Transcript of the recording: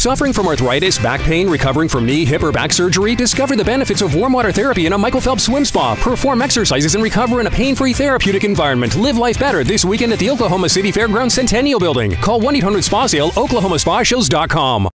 Suffering from arthritis, back pain, recovering from knee, hip, or back surgery? Discover the benefits of warm water therapy in a Michael Phelps swim spa. Perform exercises and recover in a pain free therapeutic environment. Live life better this weekend at the Oklahoma City Fairgrounds Centennial Building. Call 1 800 Spa Sale, OklahomaSpaShows.com.